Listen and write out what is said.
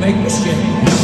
make mistakes.